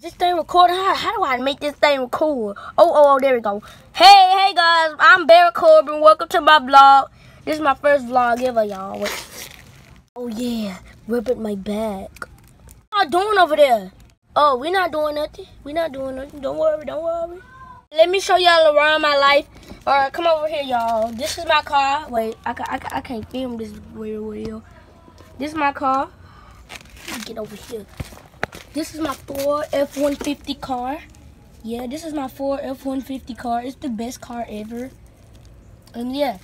This thing record? How, how do I make this thing record? Oh, oh, oh, there we go. Hey, hey guys, I'm Baron Corbin. Welcome to my vlog. This is my first vlog ever, y'all. Oh yeah, ripping my back. What y'all doing over there? Oh, we're not doing nothing. We're not doing nothing. Don't worry, don't worry. Let me show y'all around my life. All right, come over here, y'all. This is my car. Wait, I, I, I can't film this real well. This is my car. Get over here. This is my Ford F-150 car. Yeah, this is my Ford F-150 car. It's the best car ever. And yeah.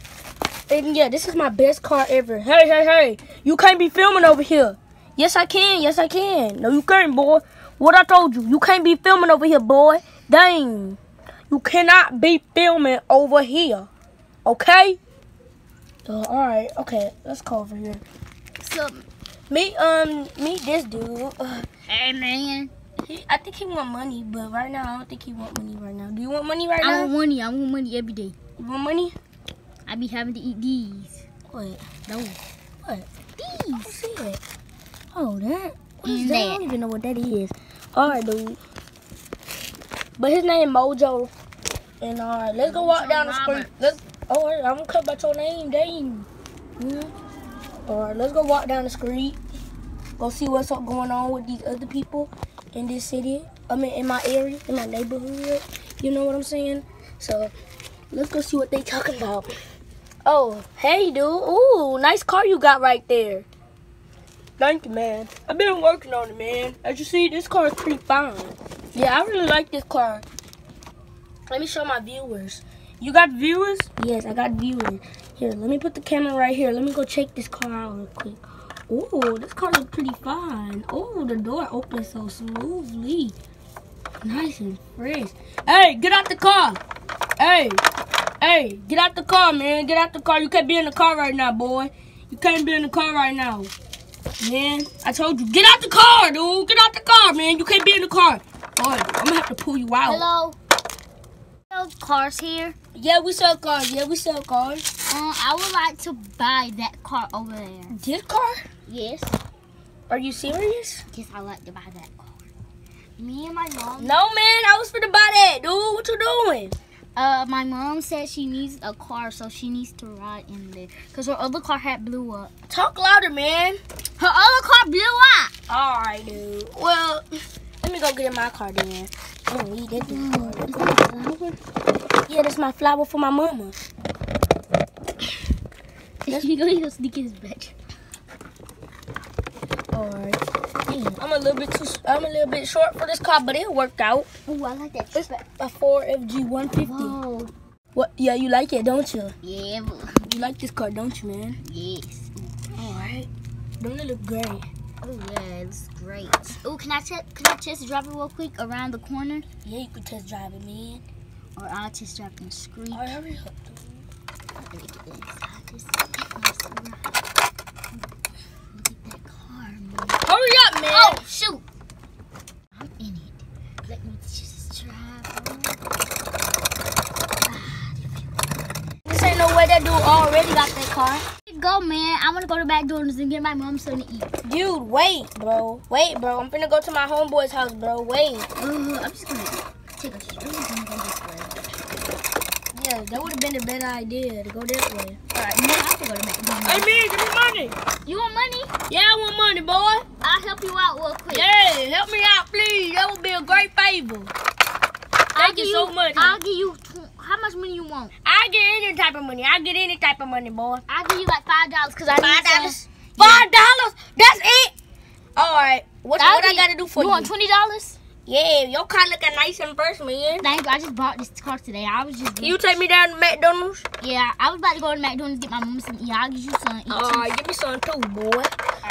And yeah, this is my best car ever. Hey, hey, hey. You can't be filming over here. Yes, I can. Yes, I can. No, you can't, boy. What I told you. You can't be filming over here, boy. Dang. You cannot be filming over here. Okay? Alright. Okay. Let's go over here. So, Meet, um, meet this dude. Uh, hey man, He, I think he want money, but right now I don't think he want money right now. Do you want money right I now? I want money. I want money every day. You want money? I be having to eat these. What? No. What? I These. see it. Oh, that. What is And that? I don't even know what that is. All right, dude. But his name Mojo. And all right, let's go walk Mojo down the street. Let's. All right, I'm gonna cut about your name, dang. Mhm. All right, let's go walk down the street. Go see what's up going on with these other people in this city. I mean, in my area, in my neighborhood. You know what I'm saying? So, let's go see what they talking about. Oh, hey, dude. Ooh, nice car you got right there. Thank you, man. I've been working on it, man. As you see, this car is pretty fine. Yeah, I really like this car. Let me show my viewers. You got viewers? Yes, I got viewers. Here, let me put the camera right here. Let me go check this car out real quick. Ooh, this car looks pretty fine. Oh, the door opens so smoothly. Nice and fresh. Hey, get out the car. Hey, hey, get out the car, man. Get out the car. You can't be in the car right now, boy. You can't be in the car right now. Man, I told you, get out the car, dude. Get out the car, man. You can't be in the car. Boy, I'm gonna have to pull you out. Hello. Hello, cars here. Yeah, we sell cars. Yeah, we sell cars. Um, I would like to buy that car over there. This car? Yes. Are you serious? Yes, I like to buy that car. Me and my mom. No, man. I was finna buy that, dude. What you doing? Uh, my mom said she needs a car, so she needs to ride in there. Cause her other car had blew up. Talk louder, man. Her other car blew up. All right, dude. Well, let me go get in my car then. I don't need that. Is that flower? Yeah, that's my flower for my mama. You go, go sneak in his bed. I'm a little bit too. I'm a little bit short for this car, but it'll work out. Oh, I like that. It's a Ford FG 150. Whoa. What? Yeah, you like it, don't you? Yeah. You like this car, don't you, man? Yes. All right. Don't it look great? Oh yeah, it's great. Oh, can I te- can I test drive it real quick around the corner, Yeah, you could test drive it, man. or I'll test drive the street? All right, hurry up. Let me get inside this nice ride. Look at that car, man. Hurry up, man. Oh shoot! I'm in it. Let me just drive. This ain't no way that dude already got that car. Go, man. I want to go to McDonald's and get my mom something to eat. Dude, wait, bro. Wait, bro. I'm finna go to my homeboy's house, bro. Wait. Uh, I'm just gonna take a straight and go this way. Yeah, that would have been a better idea to go this way. Alright, now I have to go to McDonald's. Hey, man, give me money. You want money? Yeah, I want money, boy. I'll help you out real quick. Yeah, help me out, please. That would be a great favor. I'll Thank you so much. I'll give you. Tw- how much money you want? I get any type of money. I get any type of money, boy. I'll give you like five dollars because I Five need some- dollars. Five dollars. That's it. All right. What, I'll what I gotta do for you? you? want twenty dollars? yeah, your car looking nice in person, man. Thank you. I just bought this car today. I was just. Can you take me down to McDonald's? yeah, I was about to go to McDonald's get my mom some. Yeah, I'll give you some. Eat give me some too, boy.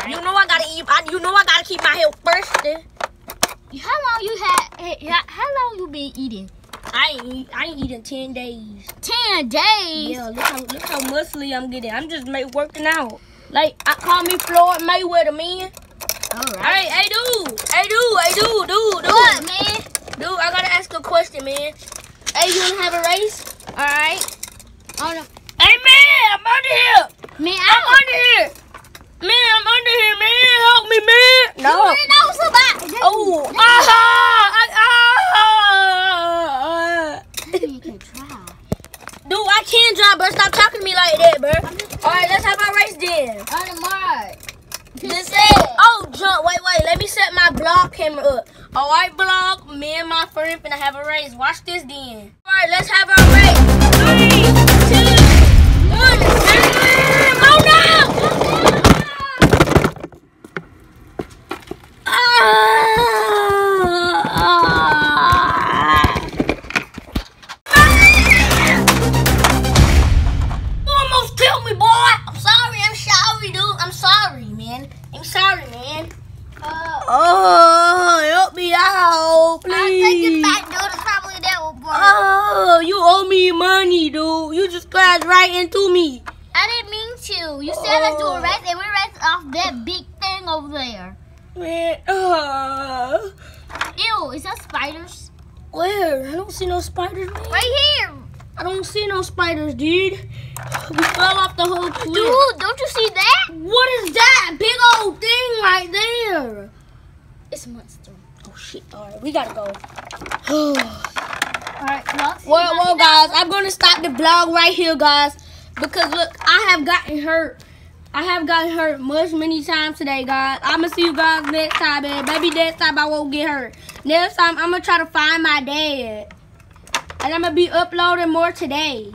Alright. You know I gotta eat. I, you know I gotta keep my health first. How long you had? How, long you been eating? I ain't I ain't eating ten days. Ten days. Yeah, look how look how muscly I'm getting. I'm just make, working out. Like I call me Floyd Mayweather, man. All right. Hey, hey, dude, hey, dude, hey, dude, dude, dude, What, man? dude. I gotta ask a question, man. Hey, you wanna have a race? All right. On a, Hey, man, I'm under here. man, I'm I under here. Man, I'm under here, man. Help me, man. No. You know somebody. Oh. Ah. ha, ah. You can try. Dude, I can drive, but Stop talking to me like that, bro. All right, let's have our race then. On the mark. This is. oh, jump. Wait, wait. Let me set my blog camera up. All right, blog. Me and my friend finna have a race. Watch this then. All right, let's have our race. Three, two, one. Money, dude. You just crashed right into me. I didn't mean to. You said let's do a race, and we raced off that big thing over there. Man, uh, Ew, is that spiders? where? I don't see no spiders, man. Right here. I don't see no spiders, dude. We fell off the whole cliff. Dude, don't you see that? What is that big old thing right there? It's a monster. Oh shit! All right, we gotta go. Alright, well, Well, guys, I'm gonna stop the vlog right here, guys, because look, I have gotten hurt. I have gotten hurt much many times today, guys. I'm gonna see you guys next time, man. Maybe next time I won't get hurt. Next time, I'm gonna try to find my dad, and I'm gonna be uploading more today.